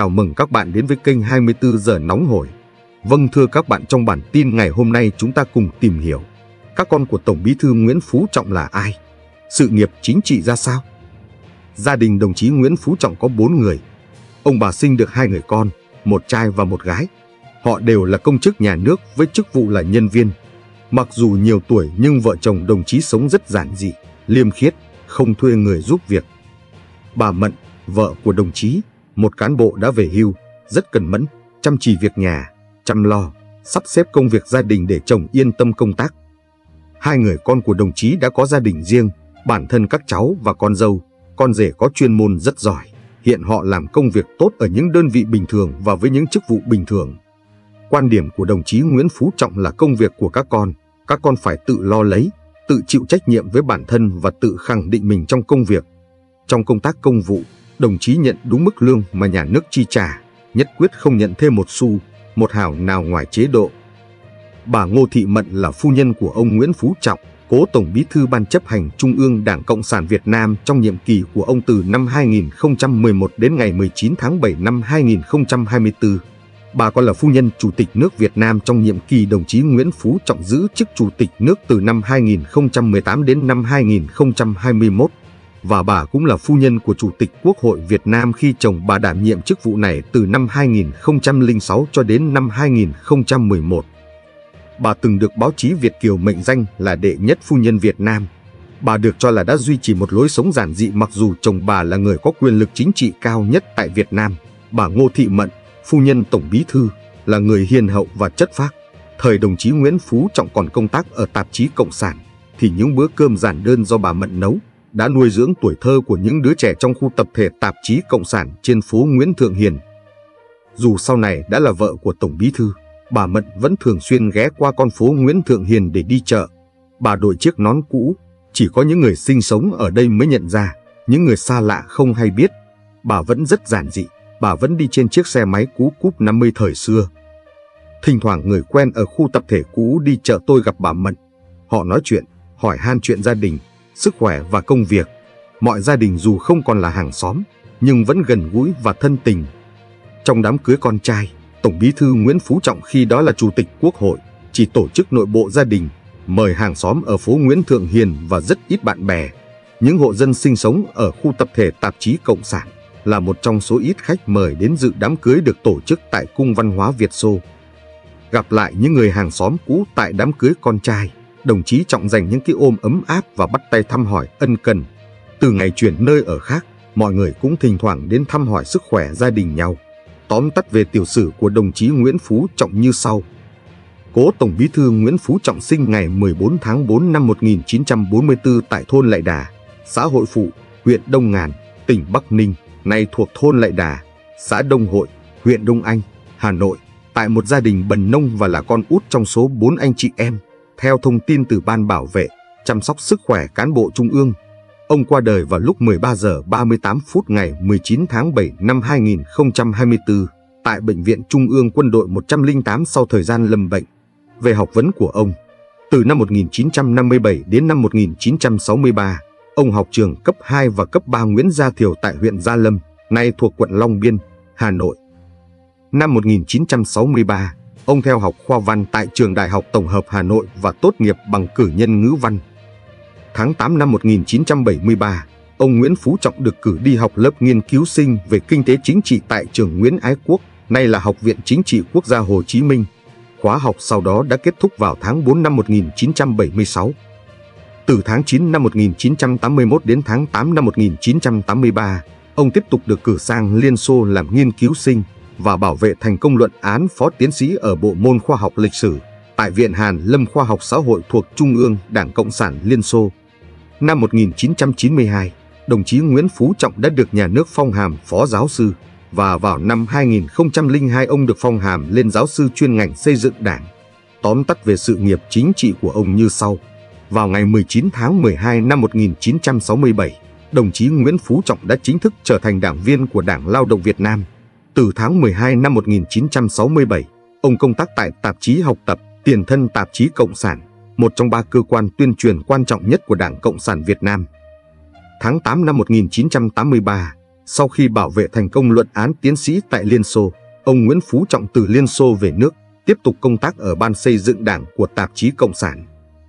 chào mừng các bạn đến với kênh 24 giờ nóng hổi. Vâng thưa các bạn trong bản tin ngày hôm nay chúng ta cùng tìm hiểu các con của Tổng Bí thư Nguyễn Phú Trọng là ai? Sự nghiệp chính trị ra sao? Gia đình đồng chí Nguyễn Phú Trọng có 4 người. Ông bà sinh được hai người con, một trai và một gái. Họ đều là công chức nhà nước với chức vụ là nhân viên. Mặc dù nhiều tuổi nhưng vợ chồng đồng chí sống rất giản dị, liêm khiết, không thuê người giúp việc. Bà Mận, vợ của đồng chí, một cán bộ đã về hưu, rất cần mẫn, chăm chỉ việc nhà, chăm lo, sắp xếp công việc gia đình để chồng yên tâm công tác. Hai người con của đồng chí đã có gia đình riêng, bản thân các cháu và con dâu, con rể có chuyên môn rất giỏi. Hiện họ làm công việc tốt ở những đơn vị bình thường và với những chức vụ bình thường. Quan điểm của đồng chí Nguyễn Phú Trọng là công việc của các con, các con phải tự lo lấy, tự chịu trách nhiệm với bản thân và tự khẳng định mình trong công việc. Trong công tác công vụ, đồng chí nhận đúng mức lương mà nhà nước chi trả, nhất quyết không nhận thêm một xu, một hào nào ngoài chế độ. Bà Ngô Thị Mận là phu nhân của ông Nguyễn Phú Trọng, cố Tổng Bí thư Ban chấp hành Trung ương Đảng Cộng sản Việt Nam trong nhiệm kỳ của ông từ năm 2011 đến ngày 19 tháng 7 năm 2024. Bà còn là phu nhân Chủ tịch nước Việt Nam trong nhiệm kỳ đồng chí Nguyễn Phú Trọng giữ chức Chủ tịch nước từ năm 2018 đến năm 2021 và bà cũng là phu nhân của Chủ tịch Quốc hội Việt Nam khi chồng bà đảm nhiệm chức vụ này từ năm 2006 cho đến năm 2011. Bà từng được báo chí Việt Kiều mệnh danh là đệ nhất phu nhân Việt Nam. Bà được cho là đã duy trì một lối sống giản dị mặc dù chồng bà là người có quyền lực chính trị cao nhất tại Việt Nam. Bà Ngô Thị Mận, phu nhân Tổng Bí Thư, là người hiền hậu và chất phác. Thời đồng chí Nguyễn Phú Trọng còn công tác ở tạp chí Cộng sản, thì những bữa cơm giản đơn do bà Mận nấu đã nuôi dưỡng tuổi thơ của những đứa trẻ trong khu tập thể tạp chí Cộng sản trên phố Nguyễn Thượng Hiền. Dù sau này đã là vợ của Tổng Bí Thư, bà Mận vẫn thường xuyên ghé qua con phố Nguyễn Thượng Hiền để đi chợ. Bà đội chiếc nón cũ, chỉ có những người sinh sống ở đây mới nhận ra, những người xa lạ không hay biết. Bà vẫn rất giản dị, bà vẫn đi trên chiếc xe máy cũ cúp 50 thời xưa. Thỉnh thoảng người quen ở khu tập thể cũ đi chợ tôi gặp bà Mận. Họ nói chuyện, hỏi han chuyện gia đình, sức khỏe và công việc. Mọi gia đình dù không còn là hàng xóm, nhưng vẫn gần gũi và thân tình. Trong đám cưới con trai, Tổng bí thư Nguyễn Phú Trọng khi đó là Chủ tịch Quốc hội, chỉ tổ chức nội bộ gia đình, mời hàng xóm ở phố Nguyễn Thượng Hiền và rất ít bạn bè. Những hộ dân sinh sống ở khu tập thể tạp chí Cộng sản là một trong số ít khách mời đến dự đám cưới được tổ chức tại Cung Văn hóa Việt Xô. Gặp lại những người hàng xóm cũ tại đám cưới con trai, đồng chí Trọng dành những cái ôm ấm áp và bắt tay thăm hỏi ân cần. Từ ngày chuyển nơi ở khác, mọi người cũng thỉnh thoảng đến thăm hỏi sức khỏe gia đình nhau. Tóm tắt về tiểu sử của đồng chí Nguyễn Phú Trọng như sau. Cố Tổng Bí thư Nguyễn Phú Trọng sinh ngày 14 tháng 4 năm 1944 tại thôn Lại Đà, xã Hội Phụ, huyện Đông Ngàn, tỉnh Bắc Ninh, nay thuộc thôn Lại Đà, xã Đông Hội, huyện Đông Anh, Hà Nội, tại một gia đình bần nông và là con út trong số 4 anh chị em. Theo thông tin từ Ban Bảo vệ, chăm sóc sức khỏe cán bộ Trung ương, ông qua đời vào lúc 13 giờ 38 phút ngày 19 tháng 7 năm 2024 tại Bệnh viện Trung ương Quân đội 108 sau thời gian lâm bệnh. Về học vấn của ông, từ năm 1957 đến năm 1963, ông học trường cấp 2 và cấp 3 Nguyễn Gia Thiều tại huyện Gia Lâm, nay thuộc quận Long Biên, Hà Nội. Năm 1963, Ông theo học khoa văn tại Trường Đại học Tổng hợp Hà Nội và tốt nghiệp bằng cử nhân ngữ văn. Tháng 8 năm 1973, ông Nguyễn Phú Trọng được cử đi học lớp nghiên cứu sinh về kinh tế chính trị tại trường Nguyễn Ái Quốc, nay là Học viện Chính trị Quốc gia Hồ Chí Minh. Khóa học sau đó đã kết thúc vào tháng 4 năm 1976. Từ tháng 9 năm 1981 đến tháng 8 năm 1983, ông tiếp tục được cử sang Liên Xô làm nghiên cứu sinh và bảo vệ thành công luận án phó tiến sĩ ở bộ môn khoa học lịch sử tại Viện Hàn Lâm Khoa học Xã hội thuộc Trung ương Đảng Cộng sản Liên Xô. Năm 1992, đồng chí Nguyễn Phú Trọng đã được nhà nước phong hàm phó giáo sư và vào năm 2002 ông được phong hàm lên giáo sư chuyên ngành xây dựng đảng. Tóm tắt về sự nghiệp chính trị của ông như sau. Vào ngày 19 tháng 12 năm 1967, đồng chí Nguyễn Phú Trọng đã chính thức trở thành đảng viên của Đảng Lao động Việt Nam. Từ tháng 12 năm 1967, ông công tác tại tạp chí học tập, tiền thân tạp chí Cộng sản, một trong ba cơ quan tuyên truyền quan trọng nhất của Đảng Cộng sản Việt Nam. Tháng 8 năm 1983, Sau khi bảo vệ thành công luận án tiến sĩ tại Liên Xô, ông Nguyễn Phú Trọng từ Liên Xô về nước, tiếp tục công tác ở ban xây dựng đảng của tạp chí Cộng sản.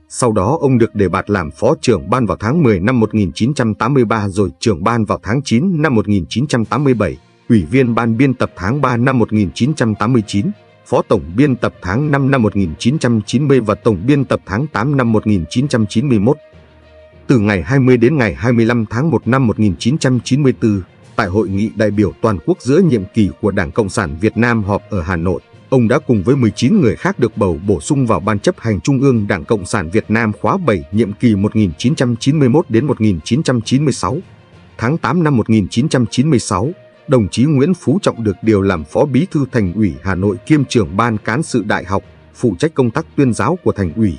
Sau đó ông được đề bạt làm phó trưởng ban vào tháng 10 năm 1983 rồi trưởng ban vào tháng 9 năm 1987, ủy viên ban biên tập tháng 3 năm 1989, phó tổng biên tập tháng 5 năm 1990 và tổng biên tập tháng 8 năm 1991. Từ ngày 20 đến ngày 25 tháng 1 năm 1994, tại hội nghị đại biểu toàn quốc giữa nhiệm kỳ của Đảng Cộng sản Việt Nam họp ở Hà Nội, ông đã cùng với 19 người khác được bầu bổ sung vào Ban chấp hành Trung ương Đảng Cộng sản Việt Nam khóa 7 nhiệm kỳ 1991 đến 1996. Tháng 8 năm 1996, đồng chí Nguyễn Phú Trọng được điều làm Phó Bí thư Thành ủy Hà Nội kiêm trưởng Ban Cán sự Đại học, phụ trách công tác tuyên giáo của Thành ủy.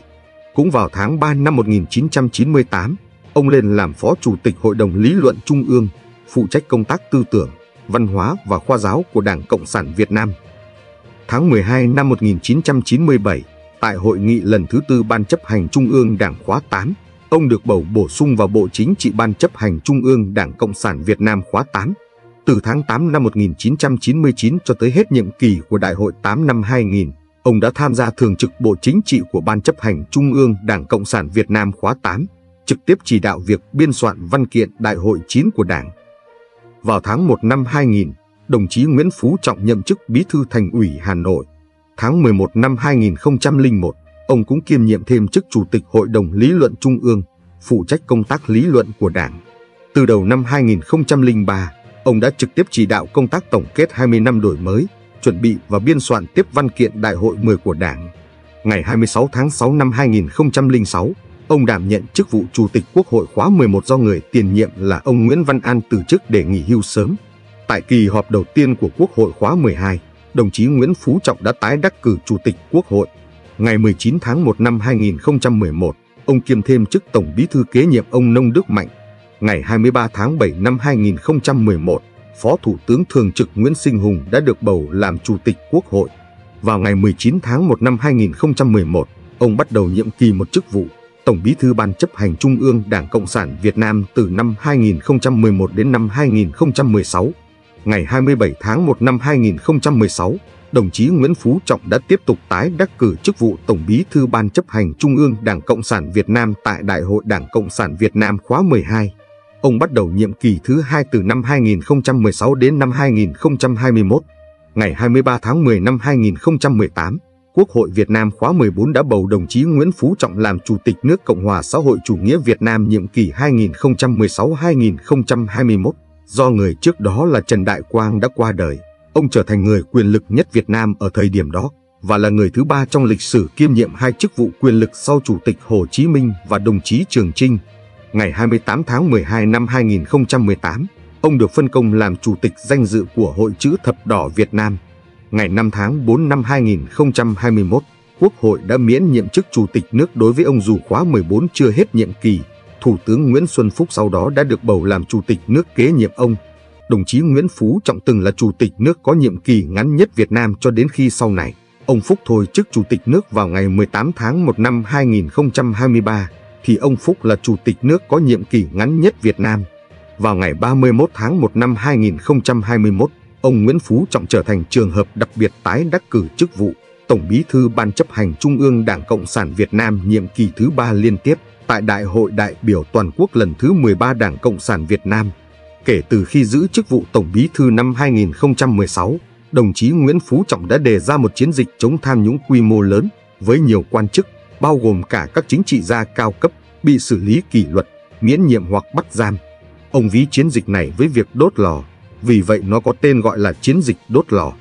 Cũng vào tháng 3 năm 1998, ông lên làm Phó Chủ tịch Hội đồng Lý luận Trung ương, phụ trách công tác tư tưởng, văn hóa và khoa giáo của Đảng Cộng sản Việt Nam. Tháng 12 năm 1997, tại hội nghị lần thứ tư Ban chấp hành Trung ương Đảng khóa 8, ông được bầu bổ sung vào Bộ Chính trị Ban chấp hành Trung ương Đảng Cộng sản Việt Nam khóa 8. Từ tháng 8 năm 1999 cho tới hết nhiệm kỳ của Đại hội 8 năm 2000, ông đã tham gia thường trực Bộ Chính trị của Ban chấp hành Trung ương Đảng Cộng sản Việt Nam khóa 8, trực tiếp chỉ đạo việc biên soạn văn kiện Đại hội 9 của Đảng. Vào tháng 1 năm 2000, đồng chí Nguyễn Phú Trọng nhậm chức Bí thư Thành ủy Hà Nội. Tháng 11 năm 2001, ông cũng kiêm nhiệm thêm chức Chủ tịch Hội đồng Lý luận Trung ương, phụ trách công tác lý luận của Đảng. Từ đầu năm 2003, ông đã trực tiếp chỉ đạo công tác tổng kết 20 năm đổi mới, chuẩn bị và biên soạn tiếp văn kiện Đại hội 10 của Đảng. Ngày 26 tháng 6 năm 2006, ông đảm nhận chức vụ Chủ tịch Quốc hội khóa 11 do người tiền nhiệm là ông Nguyễn Văn An từ chức để nghỉ hưu sớm. Tại kỳ họp đầu tiên của Quốc hội khóa 12, đồng chí Nguyễn Phú Trọng đã tái đắc cử Chủ tịch Quốc hội. Ngày 19 tháng 1 năm 2011, ông kiêm thêm chức Tổng bí thư kế nhiệm ông Nông Đức Mạnh. Ngày 23 tháng 7 năm 2011, Phó Thủ tướng Thường trực Nguyễn Sinh Hùng đã được bầu làm Chủ tịch Quốc hội. Vào ngày 19 tháng 1 năm 2011, ông bắt đầu nhiệm kỳ một chức vụ Tổng Bí thư Ban chấp hành Trung ương Đảng Cộng sản Việt Nam từ năm 2011 đến năm 2016. Ngày 27 tháng 1 năm 2016, đồng chí Nguyễn Phú Trọng đã tiếp tục tái đắc cử chức vụ Tổng Bí thư Ban chấp hành Trung ương Đảng Cộng sản Việt Nam tại Đại hội Đảng Cộng sản Việt Nam khóa 12. Ông bắt đầu nhiệm kỳ thứ hai từ năm 2016 đến năm 2021. Ngày 23 tháng 10 năm 2018, Quốc hội Việt Nam khóa 14 đã bầu đồng chí Nguyễn Phú Trọng làm Chủ tịch nước Cộng hòa xã hội chủ nghĩa Việt Nam nhiệm kỳ 2016-2021. Do người trước đó là Trần Đại Quang đã qua đời, ông trở thành người quyền lực nhất Việt Nam ở thời điểm đó và là người thứ ba trong lịch sử kiêm nhiệm hai chức vụ quyền lực sau Chủ tịch Hồ Chí Minh và đồng chí Trường Trinh. Ngày 28 tháng 12 năm 2018, ông được phân công làm Chủ tịch danh dự của Hội chữ thập đỏ Việt Nam ngày 5 tháng 4 năm 2021, Quốc hội đã miễn nhiệm chức Chủ tịch nước đối với ông dù khóa 14 chưa hết nhiệm kỳ. Thủ tướng Nguyễn Xuân Phúc sau đó đã được bầu làm Chủ tịch nước kế nhiệm ông. Đồng chí Nguyễn Phú Trọng từng là Chủ tịch nước có nhiệm kỳ ngắn nhất Việt Nam cho đến khi sau này, ông Phúc thôi chức Chủ tịch nước vào ngày 18 tháng 1 năm 2023, thì ông Phúc là Chủ tịch nước có nhiệm kỳ ngắn nhất Việt Nam. Vào ngày 31 tháng 1 năm 2021, ông Nguyễn Phú Trọng trở thành trường hợp đặc biệt tái đắc cử chức vụ Tổng Bí thư Ban chấp hành Trung ương Đảng Cộng sản Việt Nam nhiệm kỳ thứ ba liên tiếp tại Đại hội đại biểu toàn quốc lần thứ 13 Đảng Cộng sản Việt Nam. Kể từ khi giữ chức vụ Tổng Bí thư năm 2016, đồng chí Nguyễn Phú Trọng đã đề ra một chiến dịch chống tham nhũng quy mô lớn với nhiều quan chức, bao gồm cả các chính trị gia cao cấp, bị xử lý kỷ luật, miễn nhiệm hoặc bắt giam. Ông ví chiến dịch này với việc đốt lò, vì vậy nó có tên gọi là chiến dịch đốt lò.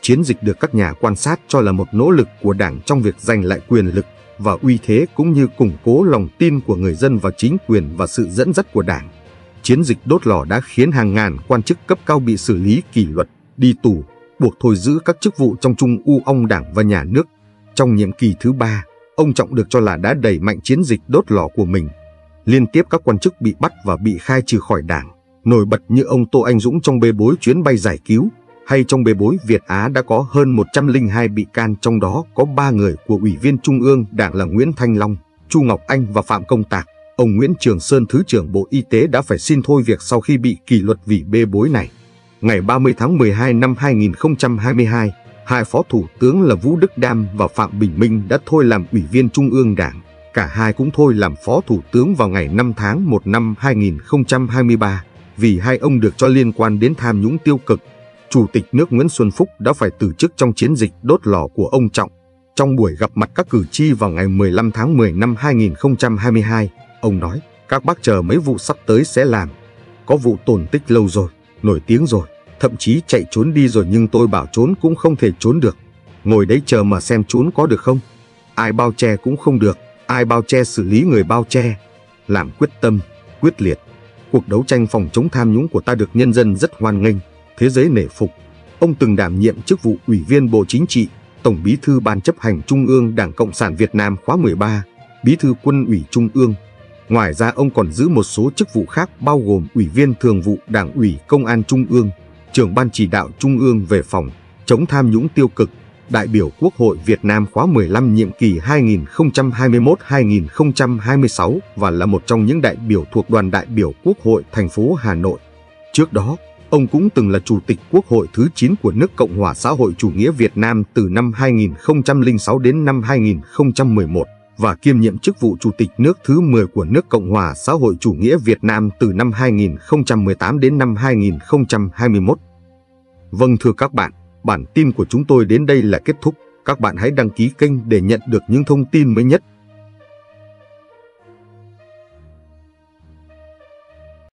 Chiến dịch được các nhà quan sát cho là một nỗ lực của Đảng trong việc giành lại quyền lực và uy thế cũng như củng cố lòng tin của người dân vào chính quyền và sự dẫn dắt của Đảng. Chiến dịch đốt lò đã khiến hàng ngàn quan chức cấp cao bị xử lý kỷ luật, đi tù, buộc thôi giữ các chức vụ trong Trung u ông Đảng và nhà nước. Trong nhiệm kỳ thứ ba, ông Trọng được cho là đã đẩy mạnh chiến dịch đốt lò của mình. Liên tiếp các quan chức bị bắt và bị khai trừ khỏi Đảng nổi bật như ông Tô Anh Dũng trong bê bối chuyến bay giải cứu, hay trong bê bối Việt Á đã có hơn 102 bị can trong đó có 3 người của Ủy viên Trung ương Đảng là Nguyễn Thanh Long, Chu Ngọc Anh và Phạm Công Tạc. ông Nguyễn Trường Sơn Thứ trưởng Bộ Y tế đã phải xin thôi việc sau khi bị kỷ luật vì bê bối này. Ngày 30 tháng 12 năm 2022, hai phó thủ tướng là Vũ Đức Đam và Phạm Bình Minh đã thôi làm ủy viên Trung ương Đảng. Cả hai cũng thôi làm phó thủ tướng vào ngày 5 tháng 1 năm 2023 vì hai ông được cho liên quan đến tham nhũng tiêu cực. Chủ tịch nước Nguyễn Xuân Phúc đã phải từ chức trong chiến dịch đốt lò của ông Trọng. Trong buổi gặp mặt các cử tri vào ngày 15 tháng 10 năm 2022, ông nói các bác chờ mấy vụ sắp tới sẽ làm. Có vụ tổn tích lâu rồi, nổi tiếng rồi, thậm chí chạy trốn đi rồi nhưng tôi bảo trốn cũng không thể trốn được. Ngồi đấy chờ mà xem trốn có được không? Ai bao che cũng không được, ai bao che xử lý người bao che. Làm quyết tâm, quyết liệt. Cuộc đấu tranh phòng chống tham nhũng của ta được nhân dân rất hoan nghênh, thế giới nể phục. Ông từng đảm nhiệm chức vụ Ủy viên Bộ Chính trị, Tổng Bí thư Ban chấp hành Trung ương Đảng Cộng sản Việt Nam khóa 13, Bí thư Quân ủy Trung ương. Ngoài ra ông còn giữ một số chức vụ khác bao gồm Ủy viên Thường vụ Đảng ủy Công an Trung ương, trưởng Ban chỉ đạo Trung ương về phòng chống tham nhũng tiêu cực, đại biểu Quốc hội Việt Nam khóa 15 nhiệm kỳ 2021-2026 và là một trong những đại biểu thuộc đoàn đại biểu Quốc hội thành phố Hà Nội. Trước đó, ông cũng từng là Chủ tịch Quốc hội thứ 9 của nước Cộng hòa xã hội chủ nghĩa Việt Nam từ năm 2006 đến năm 2011 và kiêm nhiệm chức vụ Chủ tịch nước thứ 10 của nước Cộng hòa xã hội chủ nghĩa Việt Nam từ năm 2018 đến năm 2021. Vâng thưa các bạn, bản tin của chúng tôi đến đây là kết thúc. Các bạn hãy đăng ký kênh để nhận được những thông tin mới nhất